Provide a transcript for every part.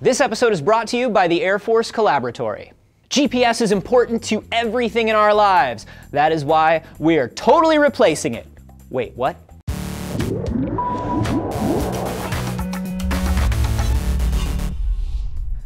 This episode is brought to you by the Air Force Collaboratory. GPS is important to everything in our lives. That is why we are totally replacing it. Wait, what?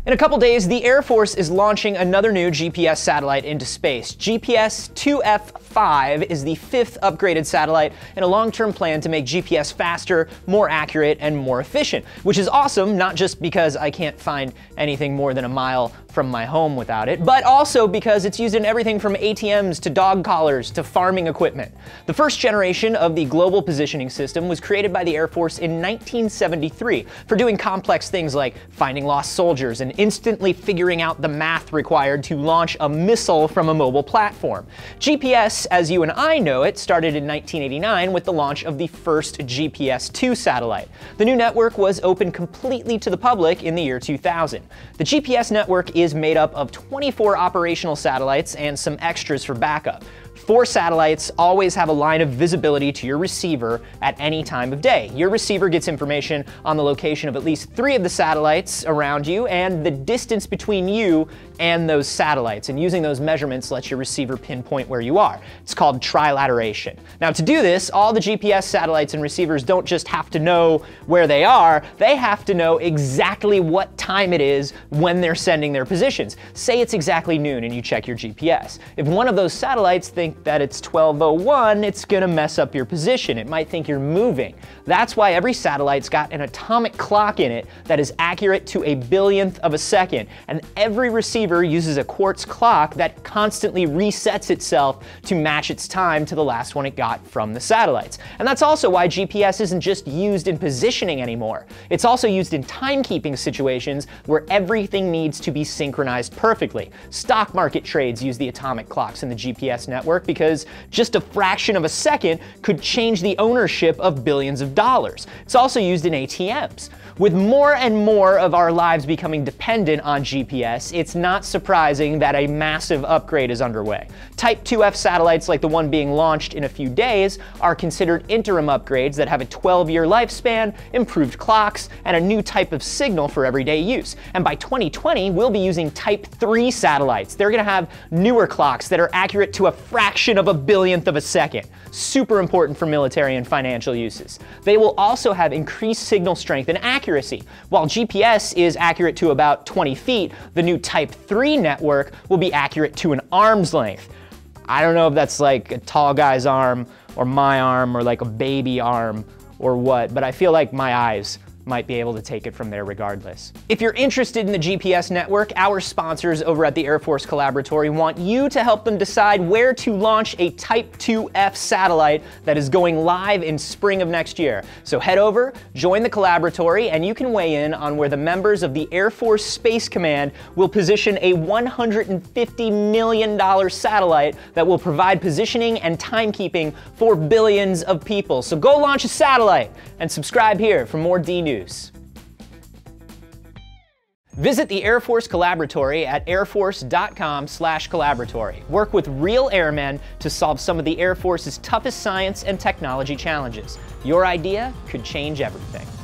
In a couple days, the Air Force is launching another new GPS satellite into space. GPS 2F5 is the fifth upgraded satellite in a long-term plan to make GPS faster, more accurate, and more efficient, which is awesome, not just because I can't find anything more than a mile from my home without it, but also because it's used in everything from ATMs to dog collars to farming equipment. The first generation of the Global Positioning System was created by the Air Force in 1973 for doing complex things like finding lost soldiers and instantly figuring out the math required to launch a missile from a mobile platform. GPS, as you and I know it, started in 1989 with the launch of the first GPS-2 satellite. The new network was open completely to the public in the year 2000. The GPS network is made up of 24 operational satellites and some extras for backup. Four satellites always have a line of visibility to your receiver at any time of day. Your receiver gets information on the location of at least three of the satellites around you and the distance between you and those satellites. And using those measurements lets your receiver pinpoint where you are. It's called trilateration. Now to do this, all the GPS satellites and receivers don't just have to know where they are, they have to know exactly what time it is when they're sending their positions. Say it's exactly noon and you check your GPS. If one of those satellites thinks think that it's 1201, it's gonna mess up your position. It might think you're moving. That's why every satellite's got an atomic clock in it that is accurate to a billionth of a second. And every receiver uses a quartz clock that constantly resets itself to match its time to the last one it got from the satellites. And that's also why GPS isn't just used in positioning anymore. It's also used in timekeeping situations where everything needs to be synchronized perfectly. Stock market trades use the atomic clocks in the GPS network work because just a fraction of a second could change the ownership of billions of dollars. It's also used in ATMs. With more and more of our lives becoming dependent on GPS, it's not surprising that a massive upgrade is underway. Type 2F satellites like the one being launched in a few days are considered interim upgrades that have a 12-year lifespan, improved clocks, and a new type of signal for everyday use. And by 2020, we'll be using Type 3 satellites. They're gonna have newer clocks that are accurate to a fraction of a billionth of a second. Super important for military and financial uses. They will also have increased signal strength and accuracy accuracy. While GPS is accurate to about 20 feet, the new Type 3 network will be accurate to an arm's length. I don't know if that's like a tall guy's arm or my arm or like a baby arm or what, but I feel like my eyes might be able to take it from there regardless. If you're interested in the GPS network, our sponsors over at the Air Force Collaboratory want you to help them decide where to launch a Type 2F satellite that is going live in spring of next year. So head over, join the Collaboratory, and you can weigh in on where the members of the Air Force Space Command will position a $150 million satellite that will provide positioning and timekeeping for billions of people. So go launch a satellite and subscribe here for more D News news. Visit the Air Force Collaboratory at airforce.com slash collaboratory. Work with real airmen to solve some of the Air Force's toughest science and technology challenges. Your idea could change everything.